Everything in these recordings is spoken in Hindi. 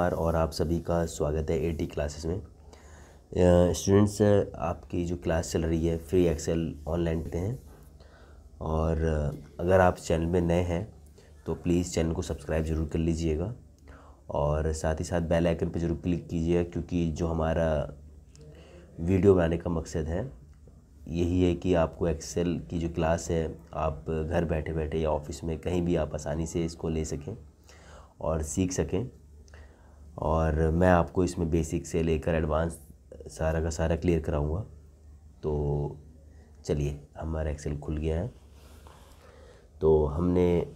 कुमार और आप सभी का स्वागत है एटी क्लासेस में। स्टूडेंट्स आपकी जो क्लास चल रही है फ्री एक्सेल ऑनलाइन पढ़ते हैं। और, अगर आप चैनल में नए हैं तो प्लीज़ चैनल को सब्सक्राइब ज़रूर कर लीजिएगा। और साथ ही साथ बेल आइकन पर ज़रूर क्लिक कीजिएगा, क्योंकि जो हमारा वीडियो बनाने का मकसद है, यही है कि आपको एक्सेल की जो क्लास है, आप घर बैठे बैठे या ऑफ़िस में कहीं भी आप आसानी से इसको ले सकें और सीख सकें। और मैं आपको इसमें बेसिक से लेकर एडवांस सारा का सारा क्लियर कराऊँगा। तो चलिए, हमारा एक्सेल खुल गया है। तो हमने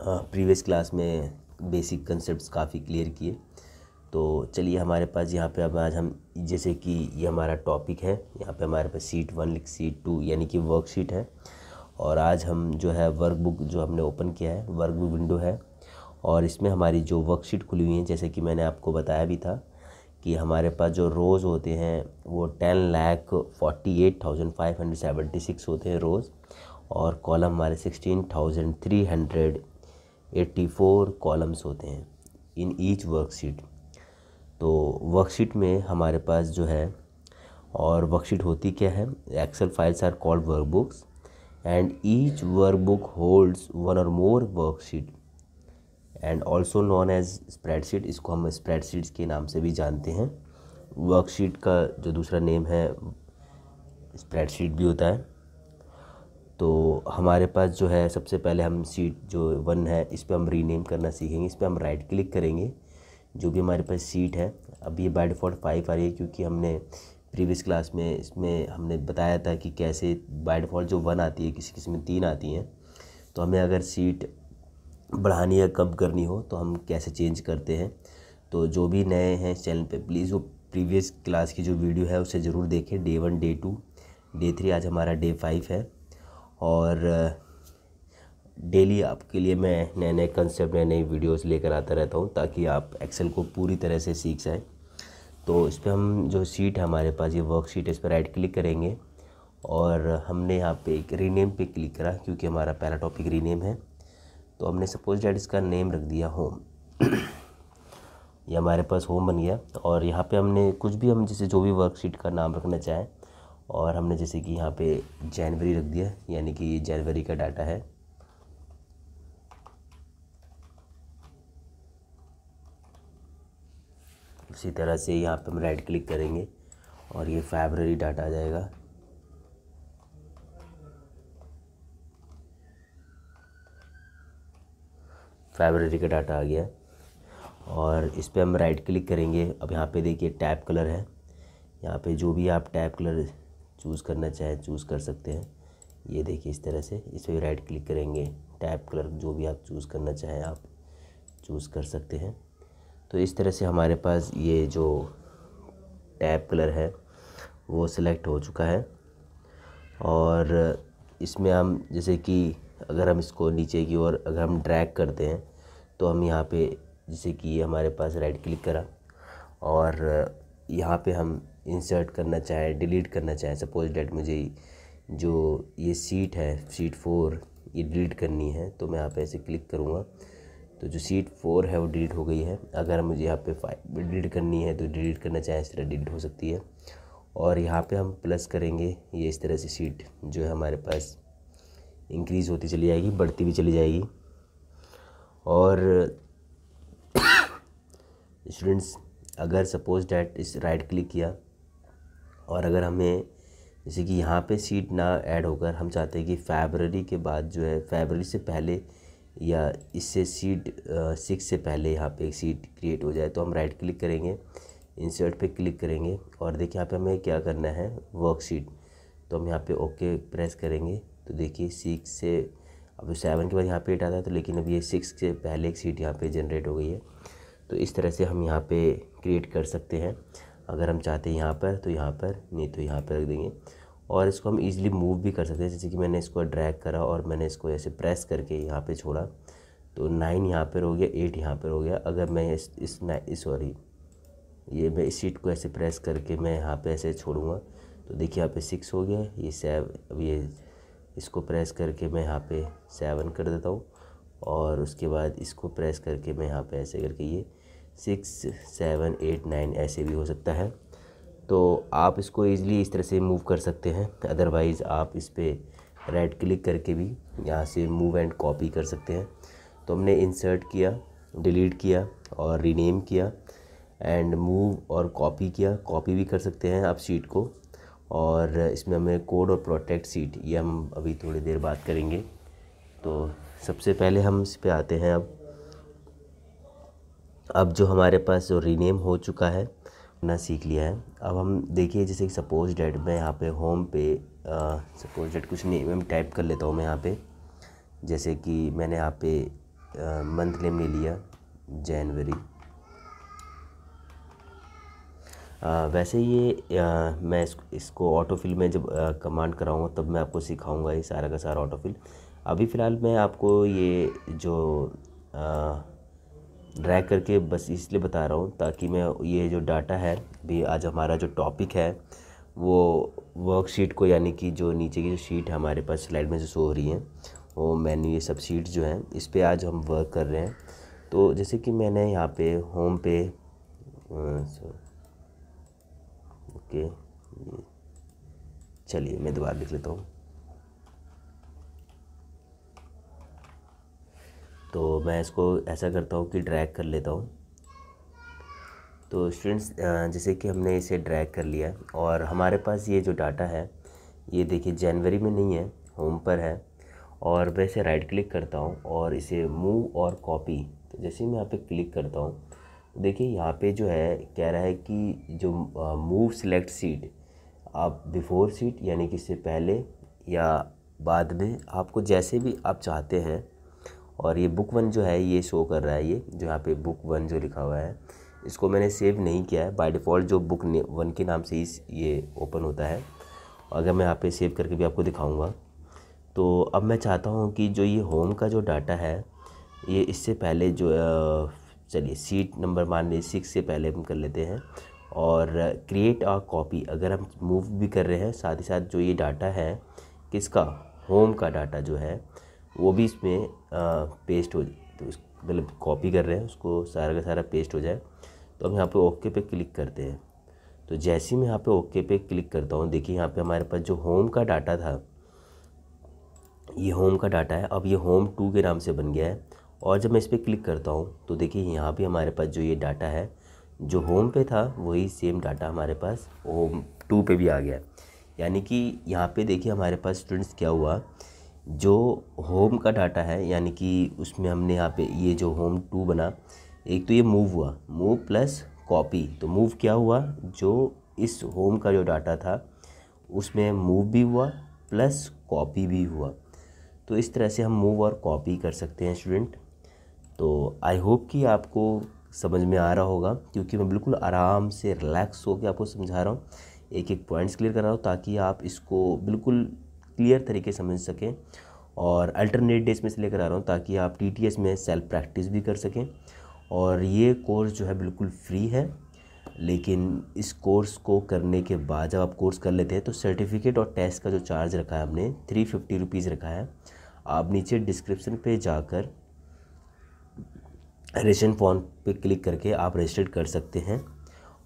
प्रीवियस क्लास में बेसिक कंसेप्ट काफ़ी क्लियर किए। तो चलिए, हमारे पास यहाँ पे अब आज हम, जैसे कि ये हमारा टॉपिक है, यहाँ पे हमारे पास सीट वन लिख सीट टू यानी कि वर्कशीट है। और आज हम जो है वर्क बुक जो हमने ओपन किया है वर्क बुक विंडो है और इसमें हमारी जो वर्कशीट खुली हुई है, जैसे कि मैंने आपको बताया भी था, कि हमारे पास जो रोज़ होते हैं, वो ten lakh forty eight thousand five hundred seventy six होते हैं रोज़ और कॉलम हमारे sixteen thousand three hundred eighty four columns होते हैं इन ईच वर्कशीट तो वर्कशीट में हमारे पास जो है, और वर्कशीट होती क्या है? Excel files are called workbooks and each workbook holds one और more worksheet and also known as spreadsheet इसको हम स्प्रेडशीट्स के नाम से भी जानते हैं। वर्कशीट का जो दूसरा नेम है स्प्रेडशीट भी होता है। तो हमारे पास जो है, सबसे पहले हम सीट जो वन है, इस पर हम रीनेम करना सीखेंगे। इस पर हम राइट क्लिक करेंगे, जो भी हमारे पास सीट है। अब ये बाय डिफ़ॉल्ट फाइव आ रही है, क्योंकि हमने प्रीवियस क्लास में इसमें हमने बताया था कि कैसे बाय डिफ़ॉल्ट जो वन आती है, किसी किसी में तीन आती हैं। तो हमें अगर सीट बढ़ानी या कम करनी हो तो हम कैसे चेंज करते हैं? तो जो भी नए हैं चैनल पे प्लीज़ वो प्रीवियस क्लास की जो वीडियो है, उसे ज़रूर देखें। Day one day two day three आज हमारा डे फाइव है। और डेली आपके लिए मैं नए नए कंसेप्ट नए नई वीडियोस लेकर आता रहता हूँ, ताकि आप एक्सेल को पूरी तरह से सीख जाएँ। तो इस पर हम जो सीट है हमारे पास, ये वर्कशीट इस पर राइट क्लिक करेंगे। और हमने यहाँ पे एक रीनेम पे क्लिक करा, क्योंकि हमारा पहला टॉपिक रीनेम है। तो हमने सपोज़ डेट इसका नेम रख दिया होम ये हमारे पास होम बन गया और यहाँ पे हमने कुछ भी हम जैसे जो भी वर्कशीट का नाम रखना चाहें और हमने जैसे कि यहाँ पे जनवरी रख दिया, यानी कि जनवरी का डाटा है। उसी तरह से यहाँ पे हम राइट क्लिक करेंगे और ये फेबररी डाटा आ जाएगा। फेबररी का डाटा आ गया और इस पर हम राइट क्लिक करेंगे। अब यहाँ पे देखिए टैप कलर है। यहाँ पे जो भी आप टैप कलर चूज़ करना चाहें चूज़ कर सकते हैं। ये देखिए इस तरह से। इस पर राइट क्लिक करेंगे। टैप कलर जो भी आप चूज़ करना चाहें, आप चूज़ कर सकते हैं। तो इस तरह से हमारे पास ये जो टैप कलर है, वो सिलेक्ट हो चुका है। और इसमें हम, जैसे कि अगर हम इसको नीचे की ओर, अगर हम ड्रैग करते हैं तो हम यहाँ पे, जैसे कि हमारे पास राइट क्लिक करा। और, यहाँ पे हम इंसर्ट करना चाहें डिलीट करना चाहें सपोज़ डेट मुझे जो ये सीट है सीट फोर ये डिलीट करनी है तो मैं यहाँ पे ऐसे क्लिक करूँगा। तो जो सीट फोर है, वो डिलीट हो गई है। अगर मुझे यहाँ पे फाइव डिलीट करनी है तो डिलीट करना चाहें, इस तरह डिलीट हो सकती है। और यहाँ पे हम प्लस करेंगे, ये इस तरह से सीट जो है हमारे पास इंक्रीज़ होती चली जाएगी, बढ़ती भी चली जाएगी। और स्टूडेंट्स, अगर सपोज़ डैट इस राइट क्लिक किया, और अगर हमें जैसे कि यहाँ पे सीट ना ऐड होकर हम चाहते हैं कि फेबररी के बाद जो है, फेबररी से पहले या इससे सीट सिक्स से पहले यहाँ पे एक सीट क्रिएट हो जाए तो हम राइट क्लिक करेंगे, इंसर्ट पे क्लिक करेंगे। और देखिए यहाँ पे हमें क्या करना है, वर्कशीट। तो हम यहाँ पे ओके प्रेस करेंगे। तो देखिए सिक्स से, अब सेवन के बाद यहाँ पे एट आता है तो लेकिन अब ये सिक्स से पहले एक सीट यहाँ पे जनरेट हो गई है। तो इस तरह से हम यहाँ पे क्रिएट कर सकते हैं। अगर हम चाहते हैं यहाँ पर तो यहाँ पर, नहीं तो यहाँ पर रख देंगे। और इसको हम इजीली मूव भी कर सकते हैं, जैसे कि मैंने इसको ड्रैग करा और मैंने इसको ऐसे प्रेस करके यहाँ पर छोड़ा। तो नाइन यहाँ पर हो गया एट यहाँ पर हो गया। अगर मैं इस इस सॉरी ये मैं इस सीट को ऐसे प्रेस करके मैं यहाँ पे ऐसे छोड़ूँगा तो देखिए यहाँ पे सिक्स हो गया, ये सेव अब ये इसको प्रेस करके मैं यहाँ पे सेवन कर देता हूँ और उसके बाद इसको प्रेस करके मैं यहाँ पे ऐसे करके ये सिक्स, सेवन, एट, नाइन ऐसे भी हो सकता है। तो आप इसको ईज़िली इस तरह से मूव कर सकते हैं। अदरवाइज़ आप इस पर राइट क्लिक करके भी यहाँ से मूव एंड कॉपी कर सकते हैं। तो हमने इंसर्ट किया डिलीट किया और रीनेम किया एंड मूव और कॉपी किया। कॉपी भी कर सकते हैं आप शीट को। और इसमें हमें कोड और प्रोटेक्ट सीट, ये हम अभी थोड़ी देर बात करेंगे। तो सबसे पहले हम इस पर आते हैं अब। अब जो हमारे पास जो रीनेम हो चुका है, ना सीख लिया है। अब हम देखिए, जैसे कि सपोज़ डेट मैं यहाँ पे होम पे सपोज़ डेट कुछ नहीं मैं टाइप कर लेता हूँ मैं यहाँ पे। जैसे कि मैंने यहाँ पे मंथ नेम ले लिया जनवरी वैसे ये आ, मैं इस, इसको ऑटो फिल में जब कमांड कराऊँगा तब मैं आपको सिखाऊँगा ये सारा का सारा ऑटो फिल अभी फ़िलहाल मैं आपको ये जो ड्रैग करके बस इसलिए बता रहा हूँ ताकि मैं ये जो डाटा है भी आज हमारा जो टॉपिक है वो वर्कशीट को यानी कि जो नीचे की जो शीट हमारे पास स्लाइड में जो शो हो रही है वो मैन्यू ये सब शीट जो हैं इस पर आज हम वर्क कर रहे हैं। तो जैसे कि मैंने यहाँ पे होम पे ओके। चलिए, मैं दोबारा लिख लेता हूँ। तो मैं इसको ऐसा करता हूँ कि ड्रैग कर लेता हूँ। तो स्टूडेंट्स जैसे कि हमने इसे ड्रैग कर लिया और हमारे पास ये जो डाटा है, ये देखिए जनवरी में नहीं है होम पर है। और वैसे राइट क्लिक करता हूँ और इसे मूव और कॉपी तो जैसे ही मैं यहाँ पे क्लिक करता हूँ देखिए, यहाँ पे जो है, कह रहा है कि जो मूव सिलेक्ट सीट आप बिफोर सीट यानी कि इससे पहले या बाद में आपको जैसे भी आप चाहते हैं, और ये बुक वन जो है, ये शो कर रहा है ये, जो यहाँ पे बुक वन जो लिखा हुआ है, इसको मैंने सेव नहीं किया है। बाय डिफ़ॉल्ट जो बुक वन के नाम से ही ये ओपन होता है, अगर मैं यहाँ पे सेव करके भी आपको दिखाऊँगा। तो अब मैं चाहता हूँ कि जो ये होम का जो डाटा है, ये इससे पहले जो चलिए सीट नंबर मान लीजिए सिक्स से पहले हम कर लेते हैं। और क्रिएट आ कॉपी अगर हम मूव भी कर रहे हैं, साथ ही साथ जो ये डाटा है, किसका? होम का डाटा जो है, वो भी इसमें पेस्ट हो तो मतलब कॉपी कर रहे हैं, उसको सारा का सारा पेस्ट हो जाए। तो हम यहाँ पे ओके पे क्लिक करते हैं। तो जैसे ही मैं यहाँ पे ओके पे क्लिक करता हूँ, देखिए यहाँ पे हमारे पास जो होम का डाटा था, ये होम का डाटा है, अब ये होम टू के नाम से बन गया है। और जब मैं इस पर क्लिक करता हूँ तो देखिए यहाँ भी हमारे पास जो ये डाटा है, जो होम पे था, वही सेम डाटा हमारे पास होम टू पे भी आ गया। यानी कि यहाँ पे देखिए हमारे पास स्टूडेंट्स क्या हुआ, जो होम का डाटा है, यानी कि उसमें हमने यहाँ पे ये जो होम टू बना, एक तो ये मूव हुआ मूव प्लस कॉपी तो मूव क्या हुआ, जो इस होम का जो डाटा था, उसमें मूव भी हुआ प्लस कॉपी भी हुआ। तो इस तरह से हम मूव और कॉपी कर सकते हैं स्टूडेंट तो आई होप कि आपको समझ में आ रहा होगा, क्योंकि मैं बिल्कुल आराम से रिलैक्स होकर आपको समझा रहा हूँ। एक एक पॉइंट्स क्लियर कर रहा हूँ, ताकि आप इसको बिल्कुल क्लियर तरीके समझ सकें और अल्टरनेट डेज़ में से लेकर आ रहा हूँ, ताकि आप टी में सेल्फ प्रैक्टिस भी कर सकें। और ये कोर्स जो है बिल्कुल फ्री है, लेकिन इस कोर्स को करने के बाद जब आप कोर्स कर लेते हैं तो सर्टिफिकेट और टेस्ट का जो चार्ज रखा है हमने थ्री फिफ्टी रुपीज़ रखा है। आप नीचे डिस्क्रिप्शन पे जाकर रजिस्ट्रेशन फॉर्म पे क्लिक करके आप रजिस्टर्ड कर सकते हैं।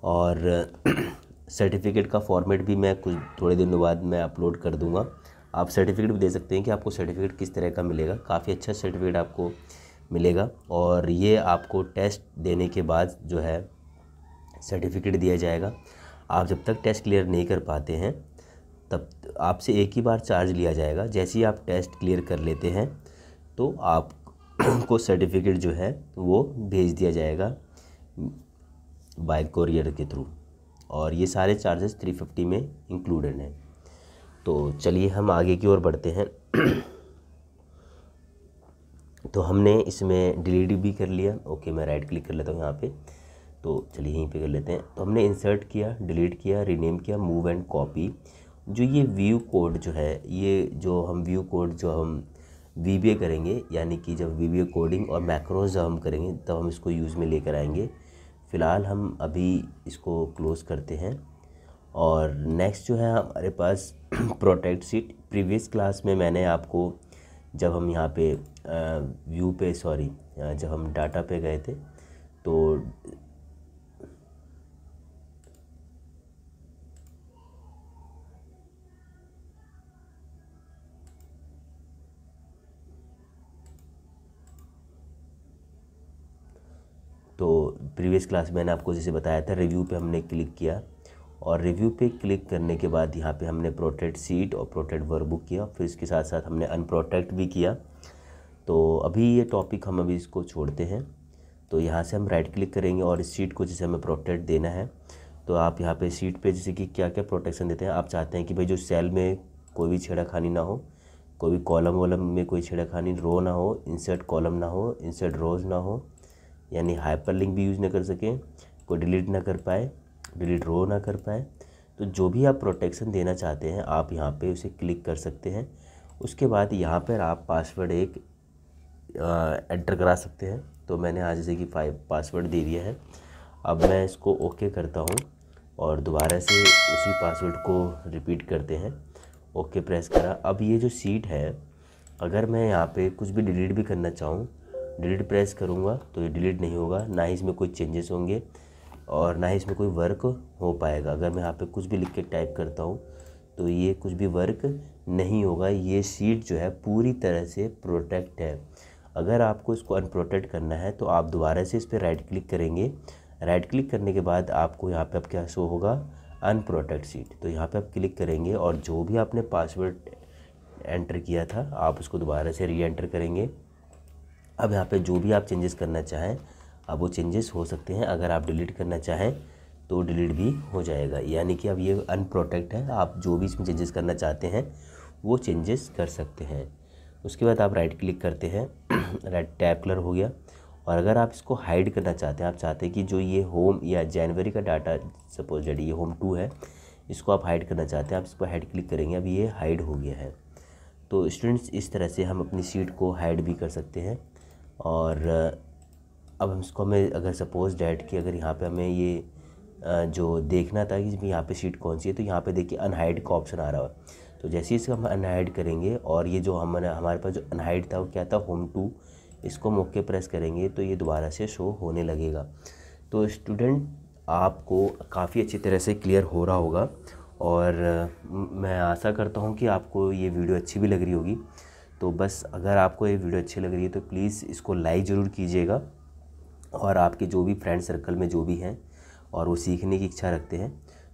और सर्टिफिकेट का फॉर्मेट भी मैं कुछ थोड़े दिनों बाद मैं अपलोड कर दूँगा। आप सर्टिफिकेट भी दे सकते हैं कि आपको सर्टिफिकेट किस तरह का मिलेगा। काफ़ी अच्छा सर्टिफिकेट आपको मिलेगा। और ये आपको टेस्ट देने के बाद जो है सर्टिफिकेट दिया जाएगा। आप जब तक टेस्ट क्लियर नहीं कर पाते हैं, तब आपसे एक ही बार चार्ज लिया जाएगा। जैसे ही आप टेस्ट क्लियर कर लेते हैं तो आप को सर्टिफिकेट जो है, वो भेज दिया जाएगा बाय कोरियर के थ्रू और ये सारे चार्जेस थ्री फिफ्टी में इंक्लूडेड हैं। तो चलिए हम आगे की ओर बढ़ते हैं। तो हमने इसमें डिलीट भी कर लिया। ओके मैं राइट क्लिक कर लेता हूँ यहाँ पे। तो चलिए यहीं पे कर लेते हैं। तो हमने इंसर्ट किया डिलीट किया रीनेम किया मूव एंड कॉपी जो ये व्यू कोड जो है, ये जो हम व्यू कोड जो हम वी करेंगे, यानी कि जब वी कोडिंग और मैक्रोज जब हम करेंगे, तब हम इसको यूज़ में लेकर आएँगे। फ़िलहाल हम अभी इसको क्लोज़ करते हैं। और नेक्स्ट जो है हमारे पास प्रोटेक्ट सीट प्रीवियस क्लास में मैंने आपको जब हम यहाँ पे व्यू पे सॉरी जब हम डाटा पे गए थे तो तो प्रीवियस क्लास में मैंने आपको जैसे बताया था रिव्यू पे हमने क्लिक किया और रिव्यू पे क्लिक करने के बाद यहाँ पे हमने प्रोटेक्ट सीट और प्रोटेक्ट वर्कबुक किया, फिर इसके साथ साथ हमने अनप्रोटेक्ट भी किया। तो अभी ये टॉपिक हम अभी इसको छोड़ते हैं। तो यहाँ से हम राइट क्लिक करेंगे और इस सीट को जैसे हमें प्रोटेक्ट देना है तो आप यहाँ पे सीट पे जैसे कि क्या क्या प्रोटेक्शन देते हैं, आप चाहते हैं कि भाई जो सेल में कोई भी छेड़ाखानी ना हो, कोई भी कॉलम वॉलम में कोई छेड़ाखानी रो ना हो इंसर्ट कॉलम ना हो इंसर्ट रोज ना हो यानी हाइपर लिंक भी यूज़ ना कर सकें, कोई डिलीट ना कर पाए, डिलीट रो ना कर पाए। तो जो भी आप प्रोटेक्शन देना चाहते हैं, आप यहाँ पे उसे क्लिक कर सकते हैं। उसके बाद यहाँ पर आप पासवर्ड एक एंटर करा सकते हैं। तो मैंने आज जैसे कि पासवर्ड दे दिया है। अब मैं इसको ओके करता हूँ और दोबारा से उसी पासवर्ड को रिपीट करते हैं। ओके प्रेस करा। अब ये जो सीट है, अगर मैं यहाँ पे कुछ भी डिलीट भी करना चाहूँ डिलीट प्रेस करूँगा तो ये डिलीट नहीं होगा। ना ही इसमें कोई चेंजेस होंगे और ना ही इसमें कोई वर्क हो पाएगा। अगर मैं यहाँ पे कुछ भी लिख के टाइप करता हूँ तो ये कुछ भी वर्क नहीं होगा। ये सीट जो है पूरी तरह से प्रोटेक्ट है। अगर आपको इसको अनप्रोटेक्ट करना है तो आप दोबारा से इस पर राइट क्लिक करेंगे। राइट क्लिक करने के बाद आपको यहाँ पे अब क्या शो होगा? अनप्रोटेक्ट सीट तो यहाँ पे आप क्लिक करेंगे और जो भी आपने पासवर्ड एंटर किया था, आप उसको दोबारा से री एंटर करेंगे। अब यहाँ पे जो भी आप चेंजेस करना चाहें, अब वो चेंजेस हो सकते हैं। अगर आप डिलीट करना चाहें तो डिलीट भी हो जाएगा। यानी कि अब ये अनप्रोटेक्ट है। आप जो भी इसमें चेंजेस करना चाहते हैं, वो चेंजेस कर सकते हैं। उसके बाद आप राइट क्लिक करते हैं। राइट टैप कलर हो गया। और अगर आप इसको हाइड करना चाहते हैं, आप चाहते हैं कि जो ये होम या जनवरी का डाटा सपोज़ ये होम टू है, इसको आप हाइड करना चाहते हैं, आप इसको हाइड क्लिक करेंगे। अब ये हाइड हो गया है। तो स्टूडेंट्स इस तरह से हम अपनी सीट को हाइड भी कर सकते हैं। और, अब हम इसको हमें, अगर सपोज़ डैट कि अगर यहाँ पे हमें ये जो देखना था कि यहाँ पे सीट कौन सी है तो यहाँ पे देखिए अनहाइड का ऑप्शन आ रहा है। तो जैसे ही इसको हम अनहाइड करेंगे और ये जो हमारे हमारे पास जो अनहाइड था वो क्या था? होम टू इसको मौके प्रेस करेंगे तो ये दोबारा से शो होने लगेगा। तो स्टूडेंट आपको काफ़ी अच्छी तरह से क्लियर हो रहा होगा। और, मैं आशा करता हूँ कि आपको ये वीडियो अच्छी भी लग रही होगी। तो बस अगर आपको ये वीडियो अच्छी लग रही है तो प्लीज़ इसको लाइक ज़रूर कीजिएगा और आपके जो भी फ्रेंड सर्कल में जो भी हैं और वो सीखने की इच्छा रखते हैं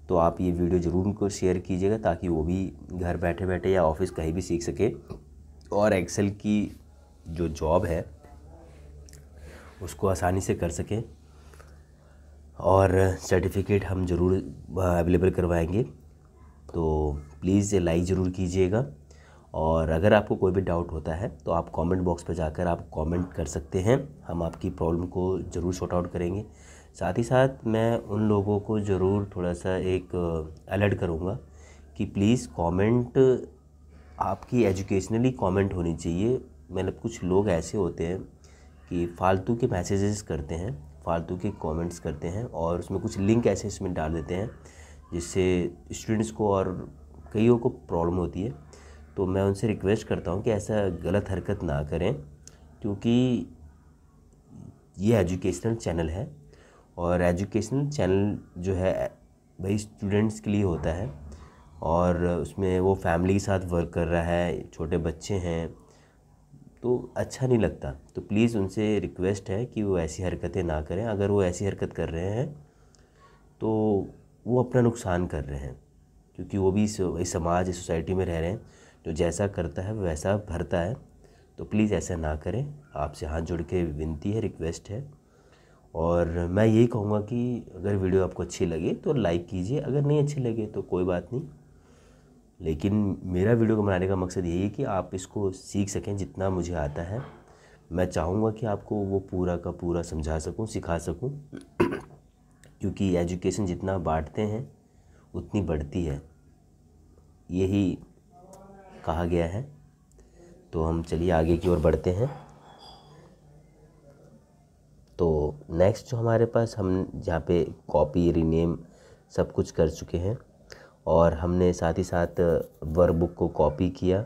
तो आप ये वीडियो ज़रूर उनको शेयर कीजिएगा ताकि वो भी घर बैठे बैठे या ऑफ़िस कहीं भी सीख सके। और एक्सेल की जो जॉब है, उसको आसानी से कर सकें और सर्टिफिकेट हम ज़रूर अवेलेबल करवाएँगे। तो प्लीज़ लाइक ज़रूर कीजिएगा। और अगर आपको कोई भी डाउट होता है तो आप कमेंट बॉक्स पर जाकर आप कमेंट कर सकते हैं। हम आपकी प्रॉब्लम को ज़रूर शॉर्ट आउट करेंगे। साथ ही साथ मैं उन लोगों को ज़रूर थोड़ा सा एक अलर्ट करूँगा कि प्लीज़ कमेंट आपकी एजुकेशनली कमेंट होनी चाहिए। मतलब कुछ लोग ऐसे होते हैं कि फ़ालतू के मैसेजेस करते हैं, फ़ालतू के कमेंट्स करते हैं और उसमें कुछ लिंक ऐसे इसमें डाल देते हैं, जिससे स्टूडेंट्स को और कईयों को प्रॉब्लम होती है। तो मैं उनसे रिक्वेस्ट करता हूँ कि ऐसा गलत हरकत ना करें, क्योंकि ये एजुकेशनल चैनल है और एजुकेशनल चैनल जो है, भाई स्टूडेंट्स के लिए होता है और उसमें वो फैमिली के साथ वर्क कर रहा है, छोटे बच्चे हैं तो अच्छा नहीं लगता। तो प्लीज़ उनसे रिक्वेस्ट है कि वो ऐसी हरकतें ना करें। अगर वो ऐसी हरकत कर रहे हैं तो वो अपना नुकसान कर रहे हैं, क्योंकि वो भी इस समाज, इस सोसाइटी में रह रहे हैं। जो जैसा करता है, वैसा भरता है। तो प्लीज़ ऐसा ना करें। आपसे हाथ जोड़ के विनती है रिक्वेस्ट है। और मैं यही कहूँगा कि अगर वीडियो आपको अच्छी लगे तो लाइक कीजिए। अगर नहीं अच्छी लगे तो कोई बात नहीं। लेकिन मेरा वीडियो को बनाने का मकसद यही है कि आप इसको सीख सकें जितना मुझे आता है। मैं चाहूँगा कि आपको वो पूरा का पूरा समझा सकूँ, सिखा सकूँ। क्योंकि एजुकेशन जितना बांटते हैं, उतनी बढ़ती है। यही कहा गया है। तो हम चलिए आगे की ओर बढ़ते हैं। तो नेक्स्ट जो हमारे पास हम जहाँ पे कॉपी रीनेम सब कुछ कर चुके हैं और हमने साथ ही साथ वर्क बुक को कॉपी किया।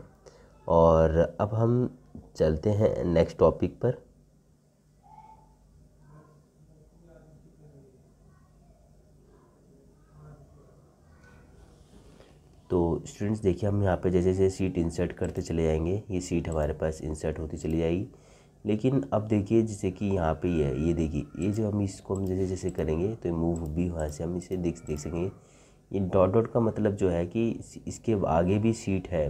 और अब हम चलते हैं नेक्स्ट टॉपिक पर। तो स्टूडेंट्स देखिए, हम यहाँ पे जैसे जैसे सीट इंसर्ट करते चले जाएँगे, ये सीट हमारे पास इंसर्ट होती चली जाएगी। लेकिन अब देखिए, जैसे कि यहाँ पे ये ये देखिए, ये जो हम इसको हम जैसे जैसे करेंगे तो मूव भी वहाँ से हम इसे देख देख सकेंगे। ये डॉट डॉट का मतलब जो है कि इसके आगे भी सीट है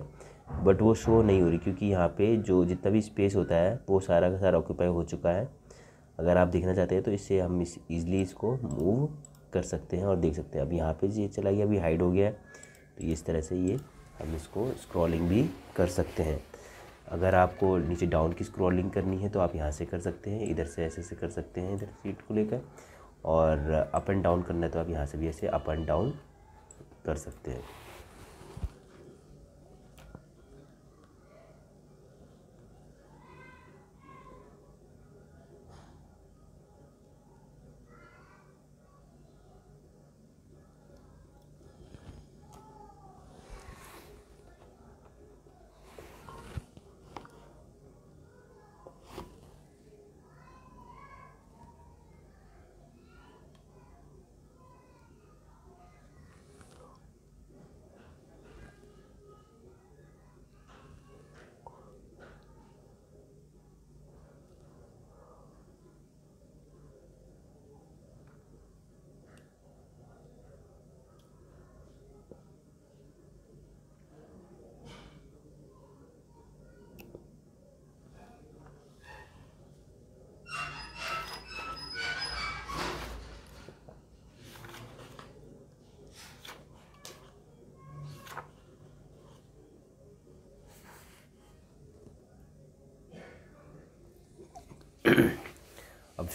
बट वो शो नहीं हो रही, क्योंकि यहाँ पे जो जितना भी स्पेस होता है, वो सारा का सारा ऑक्यूपाई हो चुका है। अगर आप देखना चाहते हैं तो इससे हम इस ईज़िली इसको मूव कर सकते हैं और देख सकते हैं। अब यहाँ पे ये चला गया, अभी हाइड हो गया है। तो इस तरह से ये हम इसको स्क्रॉलिंग भी कर सकते हैं। अगर आपको नीचे डाउन की स्क्रॉलिंग करनी है तो आप यहाँ से कर सकते हैं, इधर से ऐसे से कर सकते हैं, इधर सीट को लेकर। और अप एंड डाउन करना है तो आप यहाँ से भी ऐसे अप एंड डाउन कर सकते हैं।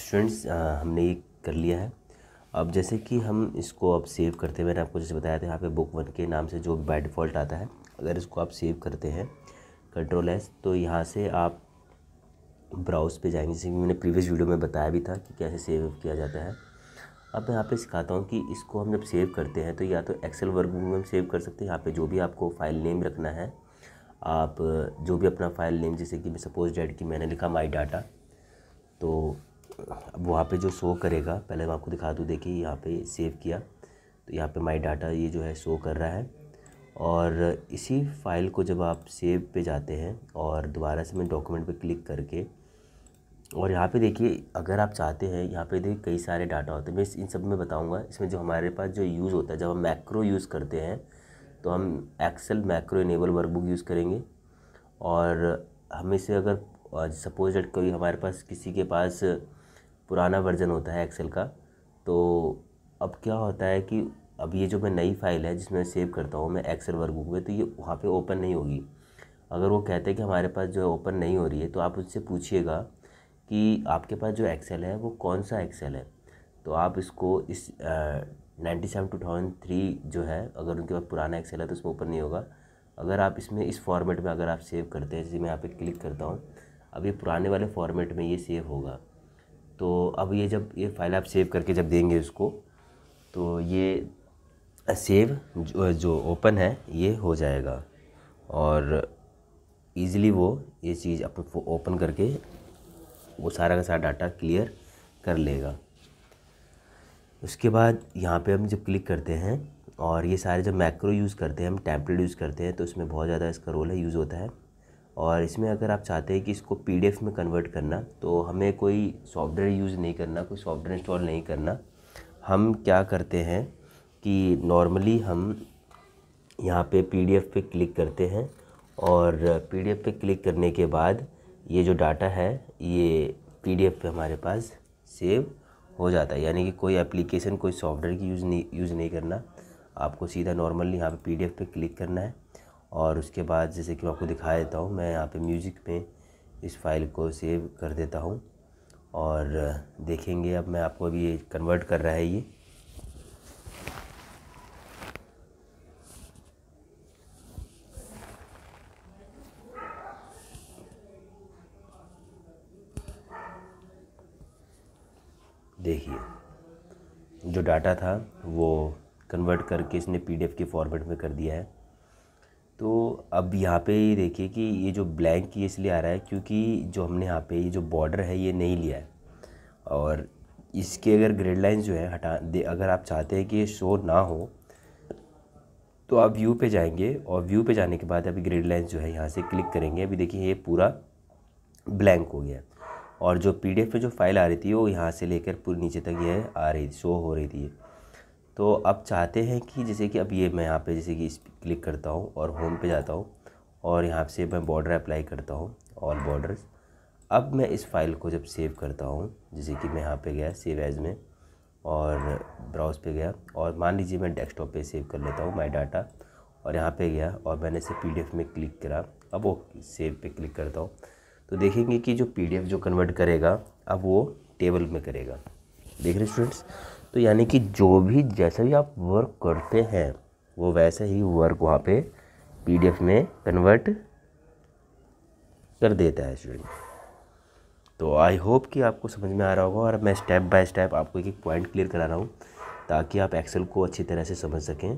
स्टूडेंट्स हमने ये कर लिया है। अब जैसे कि हम इसको अब सेव करते हैं मैंने आपको जैसे बताया था, यहाँ पे बुक वन के नाम से जो बाय डिफ़ॉल्ट आता है, अगर इसको आप सेव करते हैं कंट्रोल एस तो यहाँ से आप ब्राउज़ पे जाएँगे। जैसे कि मैंने प्रीवियस वीडियो में बताया भी था कि कैसे सेव किया जाता है। अब मैं यहाँ पे सिखाता हूँ कि इसको हम जब सेव करते हैं तो या तो एक्सेल वर्क में हम सेव कर सकते हैं, यहाँ पे जो भी आपको फ़ाइल नेम रखना है, आप जो भी अपना फ़ाइल नेम जैसे कि मैं सपोज़ डेट की मैंने लिखा माई डाटा तो अब वहाँ पे जो शो करेगा, पहले मैं आपको दिखा दूँ, देखिए यहाँ पे सेव किया। तो यहाँ पे माई डाटा ये जो है शो कर रहा है। और इसी फ़ाइल को जब आप सेव पे जाते हैं और दोबारा से मैं डॉक्यूमेंट पे क्लिक करके, और यहाँ पे देखिए, अगर आप चाहते हैं, यहाँ पे देखिए कई सारे डाटा होते हैं। मैं इन सब में बताऊँगा, इसमें जो हमारे पास जो यूज़ होता है, जब हम मैक्रो यूज़ करते हैं तो हम Excel macro enable workbook use करेंगे। और हम इसे अगर सपोज़ डेट कोई हमारे पास किसी के पास पुराना वर्जन होता है एक्सेल का तो अब क्या होता है कि अब ये जो मैं नई फ़ाइल है जिसमें सेव करता हूँ, मैं एक्सेल वर्कबुक में तो ये वहाँ पे ओपन नहीं होगी। अगर वो कहते हैं कि हमारे पास जो है ओपन नहीं हो रही है तो आप उससे पूछिएगा कि आपके पास जो एक्सेल है वो कौन सा एक्सेल है? तो आप इसको इस ninety seven two thousand three जो है, अगर उनके पास पुराना एक्सेल है तो उसमें ओपन नहीं होगा। अगर आप इसमें, इस फॉर्मेट में अगर आप सेव करते हैं, जैसे मैं यहाँ पे क्लिक करता हूँ, अब ये पुराने वाले फॉर्मेट में ये सेव होगा। तो अब ये जब ये फ़ाइल आप सेव करके जब देंगे उसको तो ये सेव जो, जो ओपन है ये हो जाएगा। और ईज़िली वो ये चीज़ अपन ओपन करके वो सारा का सारा डाटा क्लियर कर लेगा। उसके बाद यहाँ पे हम जब क्लिक करते हैं और ये सारे जब मैक्रो यूज़ करते हैं हम टैंपलेट यूज़ करते हैं तो उसमें बहुत ज़्यादा इसका रोल है यूज़ होता है। और इसमें अगर आप चाहते हैं कि इसको पीडीएफ में कन्वर्ट करना तो हमें कोई सॉफ्टवेयर यूज़ नहीं करना, कोई सॉफ्टवेयर इंस्टॉल नहीं करना। हम क्या करते हैं कि नॉर्मली हम यहाँ पे पीडीएफ पे क्लिक करते हैं और पीडीएफ पे क्लिक करने के बाद ये जो डाटा है, ये पीडीएफ पे हमारे पास सेव हो जाता है। यानी कि कोई एप्लीकेशन कोई सॉफ्टवेयर की यूज़ नहीं यूज़ नहीं करना। आपको सीधा नॉर्मली यहाँ पे पीडीएफ पे क्लिक करना है। और उसके बाद जैसे कि मैं आपको दिखा देता हूँ, मैं यहाँ पे म्यूज़िक में इस फ़ाइल को सेव कर देता हूँ। और देखेंगे अब मैं आपको अभी ये कन्वर्ट कर रहा है ये। देखिए, जो डाटा था वो कन्वर्ट करके इसने पीडीएफ के फॉर्मेट में कर दिया है। तो अब यहाँ पे ये देखिए कि ये जो ब्लैंक ये इसलिए आ रहा है, क्योंकि जो हमने यहाँ पे ये जो बॉर्डर है, ये नहीं लिया है। और इसके अगर ग्रेड लाइन जो है, हटा दे, अगर आप चाहते हैं कि ये शो ना हो तो आप व्यू पे जाएँगे और व्यू पे जाने के बाद अभी ग्रेड लाइन जो है, यहाँ से क्लिक करेंगे। अभी देखिए ये पूरा ब्लैंक हो गया और जो पी में जो फ़ाइल आ रही थी, वो यहाँ से लेकर पूरी नीचे तक ये आ रही शो हो रही थी। तो अब चाहते हैं कि जैसे कि अब ये मैं यहाँ पे जैसे कि इस क्लिक करता हूँ और होम पे जाता हूँ और यहाँ से मैं बॉर्डर अप्लाई करता हूँ ऑल बॉर्डर्स अब मैं इस फ़ाइल को जब सेव करता हूँ, जैसे कि मैं यहाँ पे गया सेव एज में और ब्राउज़ पे गया और मान लीजिए मैं डेस्कटॉप पे सेव कर लेता हूँ माई डाटा और यहाँ पे गया और मैंने इसे पीडीएफ में क्लिक करा। अब वो सेव पे क्लिक करता हूँ। तो देखेंगे कि जो पीडीएफ जो कन्वर्ट करेगा, अब वो टेबल में करेगा। देख रहे स्टूडेंट्स तो यानी कि जो भी, जैसे भी आप वर्क करते हैं, वो वैसे ही वर्क वहाँ पे पीडीएफ में कन्वर्ट कर देता है स्टूडेंट तो आई होप कि आपको समझ में आ रहा होगा और मैं स्टेप बाय स्टेप आपको एक एक पॉइंट क्लियर करा रहा हूँ, ताकि आप एक्सेल को अच्छी तरह से समझ सकें।